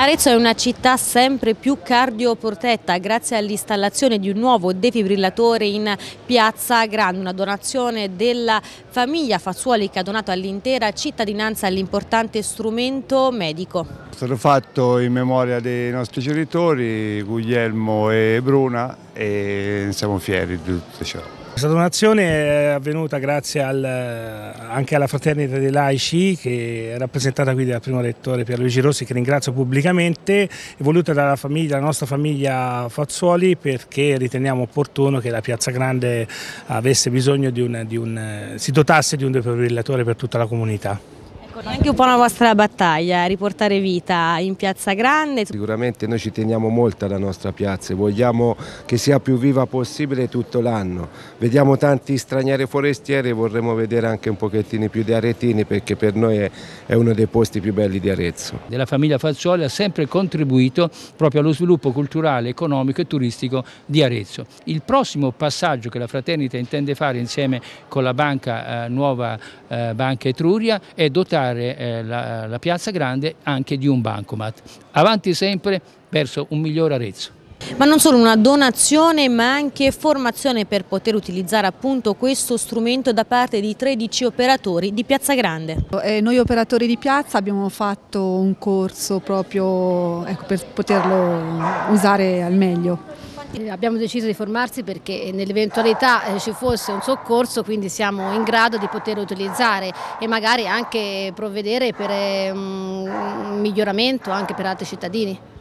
Arezzo è una città sempre più cardioprotetta grazie all'installazione di un nuovo defibrillatore in Piazza Grande, una donazione della famiglia Fazzuoli che ha donato all'intera cittadinanza l'importante strumento medico. È stato fatto in memoria dei nostri genitori, Guglielmo e Bruna e siamo fieri di tutto ciò. Questa donazione è avvenuta grazie al, anche alla Fraternità dei Laici che è rappresentata qui dal primo rettore Pierluigi Rossi che ringrazio pubblicamente, voluta dalla, famiglia, dalla nostra famiglia Fazzuoli perché riteniamo opportuno che la Piazza Grande avesse bisogno di un, di un, si dotasse di un defibrillatore per tutta la comunità. Ecco, anche un po' una vostra battaglia, riportare vita in Piazza Grande. Sicuramente noi ci teniamo molto alla nostra piazza, vogliamo che sia più viva possibile tutto l'anno. Vediamo tanti stranieri forestieri e vorremmo vedere anche un pochettino più di aretini perché per noi è, è uno dei posti più belli di Arezzo. La famiglia Fazzuoli ha sempre contribuito proprio allo sviluppo culturale, economico e turistico di Arezzo. Il prossimo passaggio che la Fraternita intende fare insieme con la banca eh, Nuova eh, Banca Etruria è dotare dotare eh, la, la Piazza Grande anche di un bancomat. Avanti sempre verso un miglior Arezzo. Ma non solo una donazione ma anche formazione per poter utilizzare appunto questo strumento da parte di 13 operatori di Piazza Grande. Eh, noi operatori di Piazza abbiamo fatto un corso proprio ecco, per poterlo usare al meglio. Abbiamo deciso di formarsi perché nell'eventualità eh, ci fosse un soccorso quindi siamo in grado di poter utilizzare e magari anche provvedere per eh, un miglioramento anche per altri cittadini.